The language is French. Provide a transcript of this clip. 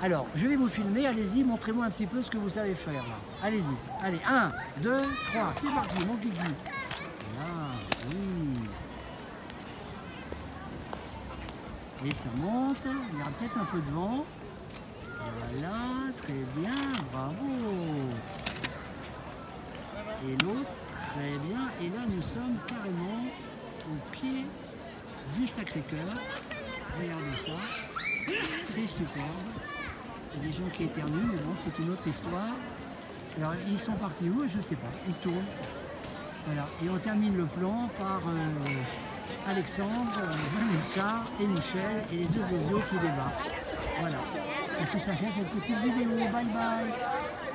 Alors, je vais vous filmer, allez-y, montrez-moi un petit peu ce que vous savez faire. Allez-y, allez, 1, 2, 3, c'est parti, mon kiki. Là, oui. Et ça monte, il y aura peut-être un peu de vent. Voilà, très bien, bravo. Et l'autre, très bien. Et là, nous sommes carrément au pied du Sacré-Cœur. Regardez ça, c'est superbe. Il y a des gens qui éternuent, mais bon, c'est une autre histoire. Alors, ils sont partis où Je ne sais pas. Ils tournent. Voilà. Et on termine le plan par euh, Alexandre, Vanessa et Michel et les deux oiseaux qui débarquent. Voilà. Et c'est ça cette petite vidéo. Bye bye